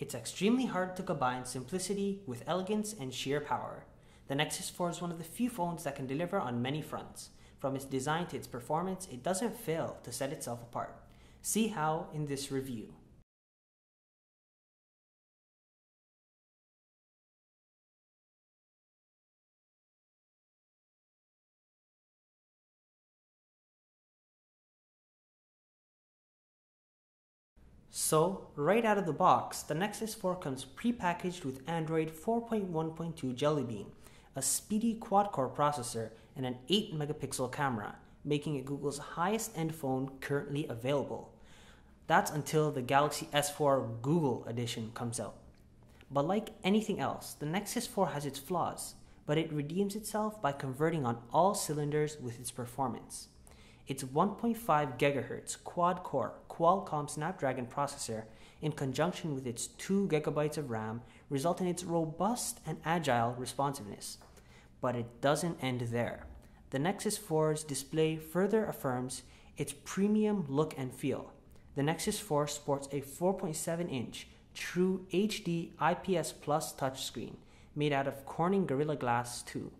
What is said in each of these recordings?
It's extremely hard to combine simplicity with elegance and sheer power. The Nexus 4 is one of the few phones that can deliver on many fronts. From its design to its performance, it doesn't fail to set itself apart. See how in this review. So, right out of the box, the Nexus 4 comes pre-packaged with Android 4.1.2 Jelly Bean, a speedy quad-core processor, and an 8 megapixel camera, making it Google's highest end phone currently available. That's until the Galaxy S4 Google edition comes out. But like anything else, the Nexus 4 has its flaws, but it redeems itself by converting on all cylinders with its performance. Its 1.5 GHz quad core Qualcomm Snapdragon processor, in conjunction with its 2 GB of RAM, result in its robust and agile responsiveness. But it doesn't end there. The Nexus 4's display further affirms its premium look and feel. The Nexus 4 sports a 4.7 inch true HD IPS Plus touchscreen made out of Corning Gorilla Glass 2.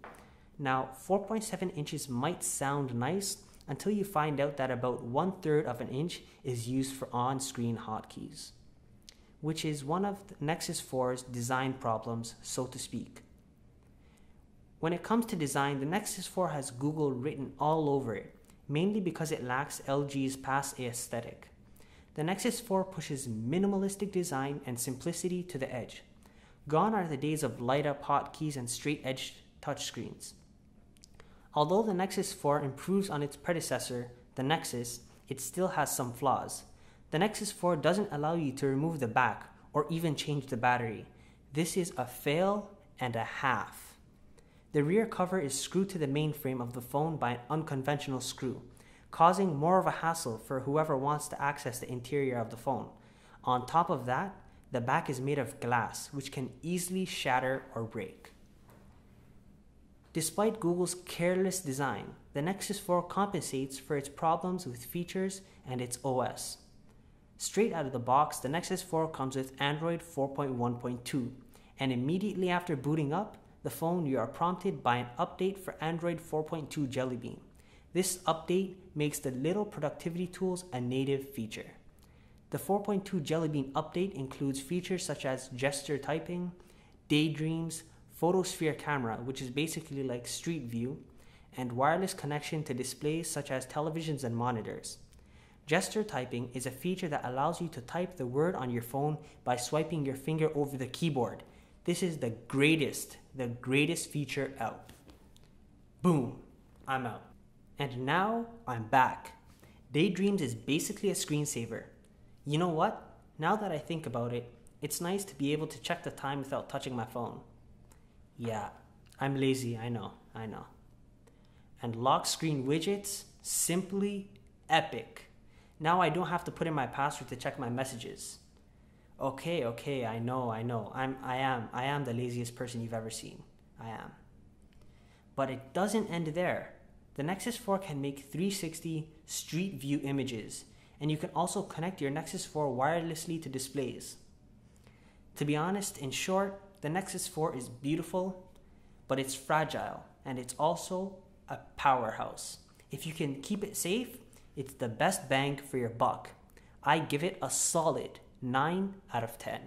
Now, 4.7 inches might sound nice, until you find out that about one third of an inch is used for on screen hotkeys, which is one of Nexus 4's design problems, so to speak. When it comes to design, the Nexus 4 has Google written all over it, mainly because it lacks LG's past aesthetic. The Nexus 4 pushes minimalistic design and simplicity to the edge. Gone are the days of light up hotkeys and straight edged touchscreens. Although the Nexus 4 improves on its predecessor, the Nexus, it still has some flaws. The Nexus 4 doesn't allow you to remove the back or even change the battery. This is a fail and a half. The rear cover is screwed to the mainframe of the phone by an unconventional screw, causing more of a hassle for whoever wants to access the interior of the phone. On top of that, the back is made of glass, which can easily shatter or break. Despite Google's careless design, the Nexus 4 compensates for its problems with features and its OS. Straight out of the box, the Nexus 4 comes with Android 4.1.2, and immediately after booting up the phone, you are prompted by an update for Android 4.2 Jelly Bean. This update makes the little productivity tools a native feature. The 4.2 Jelly Bean update includes features such as gesture typing, daydreams, photosphere camera, which is basically like street view, and wireless connection to displays such as televisions and monitors. Gesture typing is a feature that allows you to type the word on your phone by swiping your finger over the keyboard. This is the greatest, the greatest feature out. Boom, I'm out. And now I'm back. Daydreams is basically a screensaver. You know what? Now that I think about it, it's nice to be able to check the time without touching my phone. Yeah, I'm lazy, I know, I know. And lock screen widgets, simply epic. Now I don't have to put in my password to check my messages. Okay, okay, I know, I know. I'm I am I am the laziest person you've ever seen. I am. But it doesn't end there. The Nexus 4 can make 360 street view images, and you can also connect your Nexus 4 wirelessly to displays. To be honest, in short, the Nexus 4 is beautiful, but it's fragile and it's also a powerhouse. If you can keep it safe, it's the best bang for your buck. I give it a solid 9 out of 10.